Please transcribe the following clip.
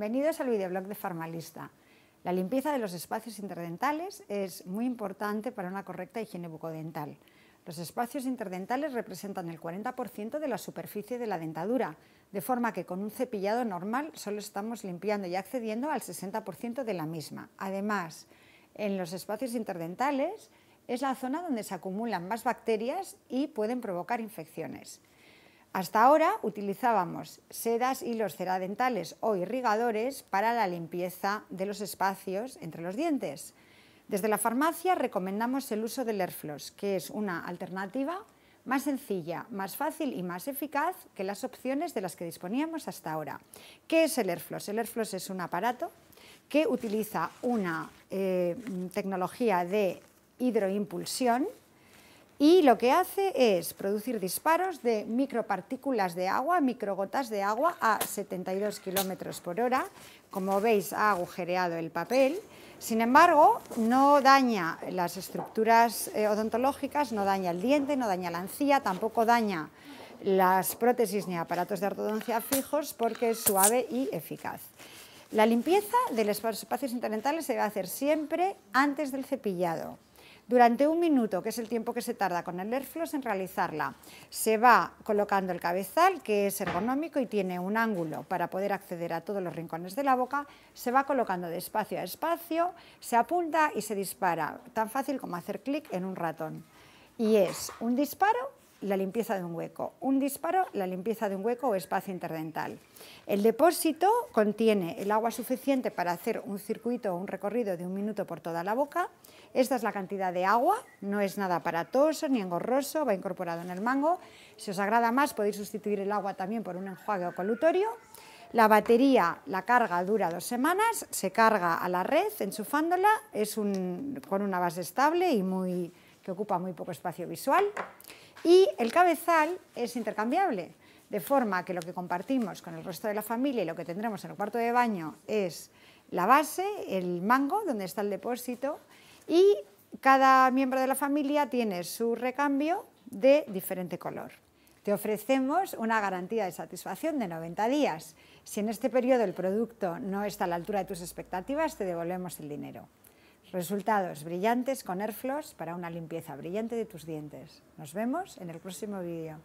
Bienvenidos al videoblog de Farmalista. La limpieza de los espacios interdentales es muy importante para una correcta higiene bucodental. Los espacios interdentales representan el 40% de la superficie de la dentadura, de forma que con un cepillado normal solo estamos limpiando y accediendo al 60% de la misma. Además, en los espacios interdentales es la zona donde se acumulan más bacterias y pueden provocar infecciones. Hasta ahora utilizábamos sedas, hilos ceradentales o irrigadores para la limpieza de los espacios entre los dientes. Desde la farmacia recomendamos el uso del Airfloss, que es una alternativa más sencilla, más fácil y más eficaz que las opciones de las que disponíamos hasta ahora. ¿Qué es el Airfloss? El Airfloss es un aparato que utiliza una eh, tecnología de hidroimpulsión y lo que hace es producir disparos de micropartículas de agua, microgotas de agua a 72 kilómetros por hora. Como veis, ha agujereado el papel. Sin embargo, no daña las estructuras eh, odontológicas, no daña el diente, no daña la encía, tampoco daña las prótesis ni aparatos de ortodoncia fijos porque es suave y eficaz. La limpieza de los espacios interdentales se debe hacer siempre antes del cepillado durante un minuto, que es el tiempo que se tarda con el Airfloss en realizarla, se va colocando el cabezal, que es ergonómico y tiene un ángulo para poder acceder a todos los rincones de la boca, se va colocando de espacio a espacio, se apunta y se dispara, tan fácil como hacer clic en un ratón. Y es un disparo la limpieza de un hueco. Un disparo, la limpieza de un hueco o espacio interdental. El depósito contiene el agua suficiente para hacer un circuito o un recorrido de un minuto por toda la boca. Esta es la cantidad de agua, no es nada aparatoso ni engorroso, va incorporado en el mango. Si os agrada más podéis sustituir el agua también por un enjuague o colutorio. La batería, la carga dura dos semanas, se carga a la red enchufándola, es con una base estable y muy, que ocupa muy poco espacio visual. Y el cabezal es intercambiable, de forma que lo que compartimos con el resto de la familia y lo que tendremos en el cuarto de baño es la base, el mango, donde está el depósito, y cada miembro de la familia tiene su recambio de diferente color. Te ofrecemos una garantía de satisfacción de 90 días. Si en este periodo el producto no está a la altura de tus expectativas, te devolvemos el dinero. Resultados brillantes con Airfloss para una limpieza brillante de tus dientes. Nos vemos en el próximo vídeo.